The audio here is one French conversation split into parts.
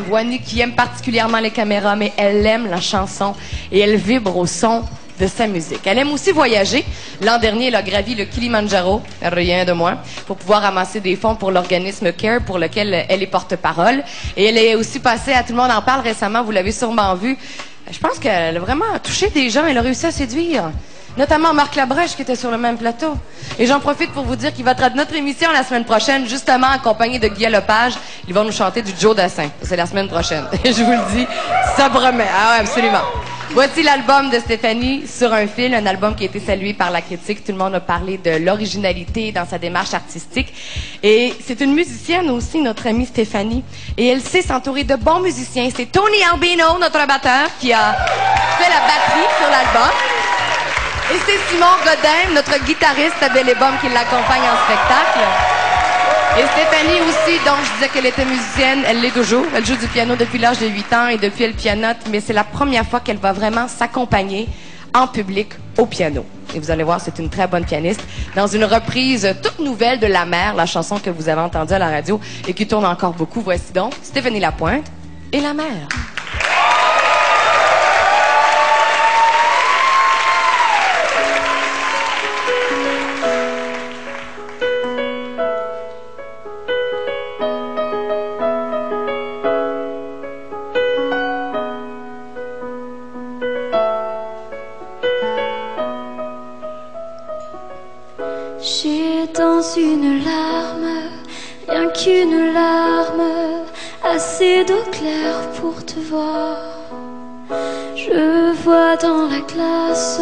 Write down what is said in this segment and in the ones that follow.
Voix qui aime particulièrement les caméras, mais elle aime la chanson et elle vibre au son de sa musique. Elle aime aussi voyager. L'an dernier, elle a gravi le Kilimanjaro, rien de moins, pour pouvoir ramasser des fonds pour l'organisme CARE, pour lequel elle est porte-parole. Et elle est aussi passée, à tout le monde en parle récemment, vous l'avez sûrement vu. Je pense qu'elle a vraiment touché des gens, elle a réussi à séduire notamment Marc Labrèche qui était sur le même plateau. Et j'en profite pour vous dire qu'il va être notre émission la semaine prochaine, justement accompagné de Guy Lepage. Ils vont nous chanter du Joe Dassin. C'est la semaine prochaine. Et je vous le dis, ça promet. Ah ouais, absolument. Voici l'album de Stéphanie sur un fil, un album qui a été salué par la critique. Tout le monde a parlé de l'originalité dans sa démarche artistique. Et c'est une musicienne aussi, notre amie Stéphanie. Et elle sait s'entourer de bons musiciens. C'est Tony Albino, notre batteur, qui a fait la batterie sur l'album. Et c'est Simon Godin, notre guitariste à Belle qui l'accompagne en spectacle. Et Stéphanie aussi, dont je disais qu'elle était musicienne, elle l'est toujours. Elle joue du piano depuis l'âge de 8 ans et depuis elle pianote, mais c'est la première fois qu'elle va vraiment s'accompagner en public au piano. Et vous allez voir, c'est une très bonne pianiste. Dans une reprise toute nouvelle de La Mer, la chanson que vous avez entendue à la radio et qui tourne encore beaucoup. Voici donc Stéphanie Lapointe et La Mer. J'ai dans une larme, rien qu'une larme, assez d'eau claire pour te voir. Je vois dans la glace,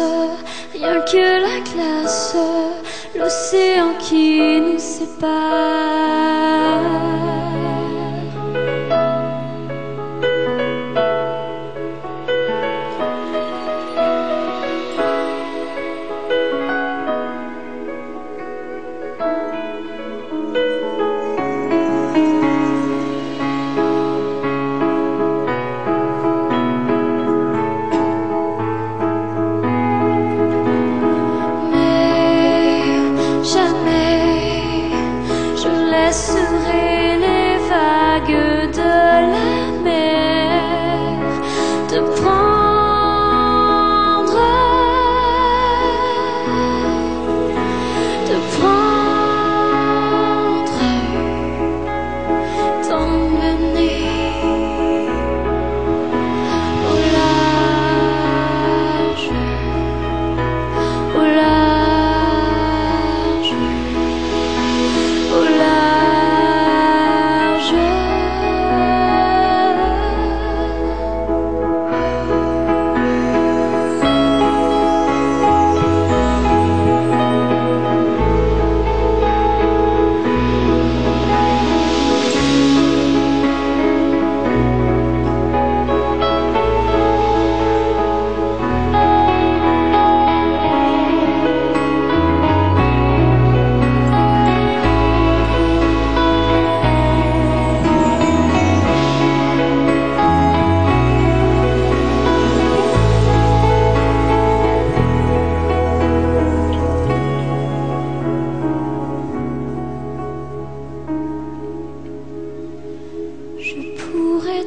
rien que la glace, l'océan qui nous sépare. Je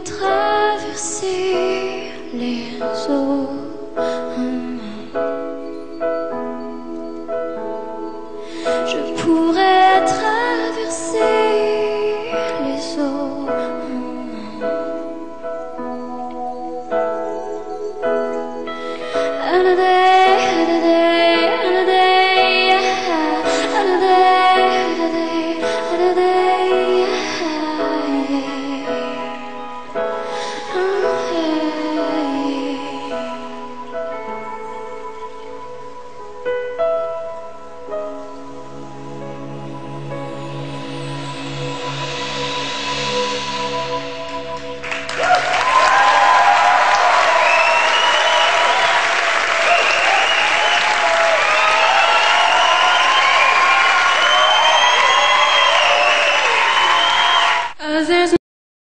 traverser les eaux Woo!